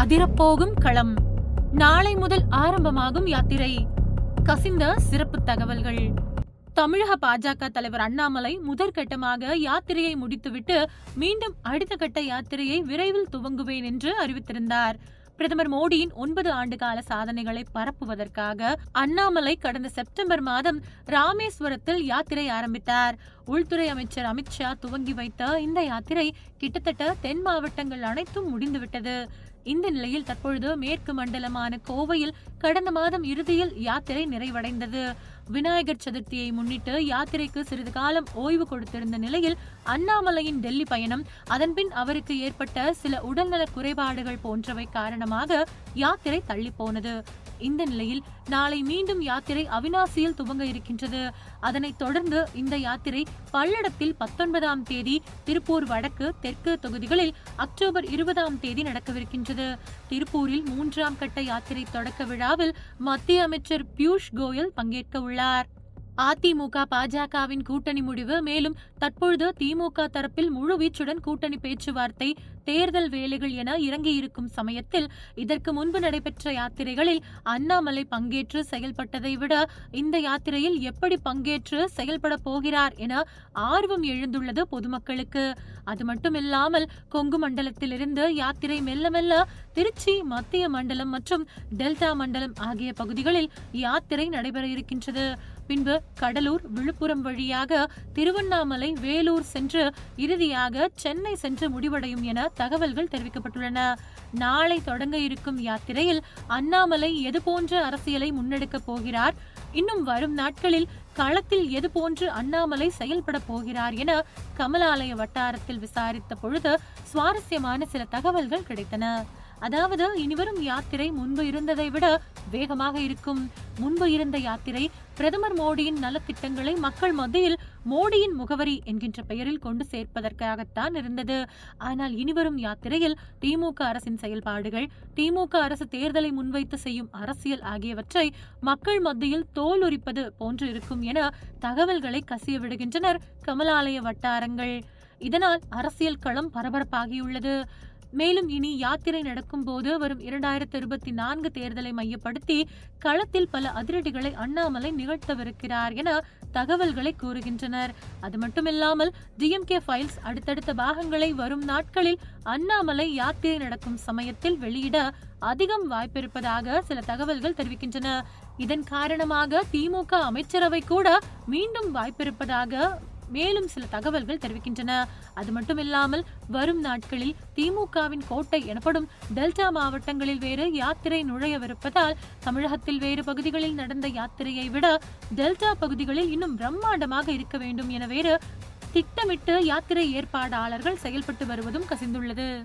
அதிரப்போகும் களம். நாளை முதல் ஆரம்பமாகும் யாத்திரை. கசிந்த சிறப்பு தகவல்கள். தமிழக பாஜக தலைவர் அண்ணாமலை முதற்கட்டமாக யாத்திரையை முடித்துவிட்டு மீண்டும் அடுத்த கட்ட யாத்திரையை விரைவில் துவங்குவேன் என்று அறிவித்திருந்தார். பிரதமர் மோடியின் ஒன்பது ஆண்டு கால சாதனைகளை பரப்புவதற்காக அண்ணாமலை கடந்த செப்டம்பர் மாதம் ராமேஸ்வரத்தில் யாத்திரை ஆரம்பித்தார். உள்துறை அமைச்சர் அமித்ஷா துவங்கி வைத்த இந்த யாத்திரை கிட்டத்தட்ட தென் மாவட்டங்கள் அனைத்தும் முடிந்துவிட்டது. இந்த நிலையில் தற்பொழுது மேற்கு மண்டலமான கோவையில் கடந்த மாதம் இறுதியில் யாத்திரை நிறைவடைந்தது. விநாயகர் சதுர்த்தியை முன்னிட்டு யாத்திரைக்கு சிறிது காலம் ஓய்வு கொடுத்திருந்த நிலையில் அண்ணாமலையின் டெல்லி பயணம் அதன்பின் அவருக்கு ஏற்பட்ட சில உடல்நல குறைபாடுகள் போன்றவை காரணமாக யாத்திரை தள்ளி போனது. இந்த நிலையில் நாளை மீண்டும் யாத்திரை அவினாசியில் துவங்க இருக்கின்றது. அதனைத் தொடர்ந்து இந்த யாத்திரை பல்லடத்தில் பத்தொன்பதாம் தேதி திருப்பூர் வடக்கு தெற்கு தொகுதிகளில் அக்டோபர் இருபதாம் தேதி நடக்கவிருக்கின்றது. திருப்பூரில் மூன்றாம் கட்ட யாத்திரை தொடக்க விழாவில் மத்திய அமைச்சர் பியூஷ் கோயல் பங்கேற்க உள்ளார் அதிமுக பாஜகவின் கூட்டணி முடிவு. மேலும் தற்பொழுது திமுக தரப்பில் முழுவீச்சுடன் கூட்டணி பேச்சுவார்த்தை தேர்தல் வேலைகள் என இறங்கியிருக்கும் சமயத்தில் இதற்கு முன்பு நடைபெற்ற யாத்திரைகளில் அண்ணாமலை பங்கேற்று செயல்பட்டதை விட இந்த யாத்திரையில் எப்படி பங்கேற்று செயல்பட போகிறார் என ஆர்வம் எழுந்துள்ளது பொதுமக்களுக்கு. அது மட்டுமில்லாமல் கொங்கு மண்டலத்திலிருந்து யாத்திரை மெல்ல மெல்ல திருச்சி மத்திய மண்டலம் மற்றும் டெல்டா மண்டலம் ஆகிய பகுதிகளில் யாத்திரை நடைபெற இருக்கின்றது. பின்பு கடலூர் விழுப்புரம் வழியாக திருவண்ணாமலை வேலூர் சென்று இறுதியாக சென்னை சென்று முடிவடையும் என தகவல்கள் தெரிவிக்கப்பட்டுள்ளன. நாளை தொடங்க இருக்கும் யாத்திரையில் அண்ணாமலை எது போன்ற அரசியலை முன்னெடுக்கப் போகிறார்? இன்னும் வரும் நாட்களில் களத்தில் எது போன்று அண்ணாமலை செயல்பட போகிறார் என கமலாலய வட்டாரத்தில் விசாரித்த பொழுது சுவாரஸ்யமான சில தகவல்கள் கிடைத்தன. அதாவது இனிவரும் யாத்திரை முன்பு இருந்ததை விட வேகமாக இருக்கும். முன்பு இருந்த யாத்திரை பிரதமர் மோடியின் நலத்திட்டங்களை மக்கள் மத்தியில் மோடியின் முகவரி என்கின்ற பெயரில் கொண்டு சேர்ப்பதற்காகத்தான் இருந்தது. ஆனால் இனிவரும் யாத்திரையில் திமுக அரசின் செயல்பாடுகள் திமுக அரசு தேர்தலை முன்வைத்து செய்யும் அரசியல் ஆகியவற்றை மக்கள் மத்தியில் தோல் உரிப்பது போன்று இருக்கும் என தகவல்களை கசிய விடுகின்றனர் கமலாலய வட்டாரங்கள். இதனால் அரசியல் களம் பரபரப்பாகியுள்ளது. மேலும் இனி யாத்திரை நடக்கும் போது வரும் இரண்டாயிரத்தி இருபத்தி நான்கு தேர்தலை மையப்படுத்தி களத்தில் பல அதிரடிகளை அண்ணாமலை நிகழ்த்தவிருக்கிறார் என தகவல்களை கூறுகின்றனர். அது மட்டுமில்லாமல் டிஎம்கே ஃபைல்ஸ் அடுத்தடுத்த பாகங்களை வரும் நாட்களில் அண்ணாமலை யாத்திரை நடக்கும் சமயத்தில் வெளியிட அதிகம் வாய்ப்பிருப்பதாக சில தகவல்கள் தெரிவிக்கின்றன. இதன் காரணமாக திமுக அமைச்சரவை கூட மீண்டும் வாய்ப்பிருப்பதாக மேலும் சில தகவல்கள் தெரிவிக்கின்றன. அது மட்டுமில்லாமல் வரும் நாட்களில் திமுகவின் கோட்டை எனப்படும் டெல்டா மாவட்டங்களில் வேறு யாத்திரை நுழையவிருப்பதால் தமிழகத்தில் வேறு பகுதிகளில் நடந்த யாத்திரையை விட டெல்டா பகுதிகளில் இன்னும் பிரம்மாண்டமாக இருக்க வேண்டும் என வேறு திட்டமிட்டு யாத்திரை ஏற்பாடாளர்கள் செயல்பட்டு வருவதும் கசிந்துள்ளது.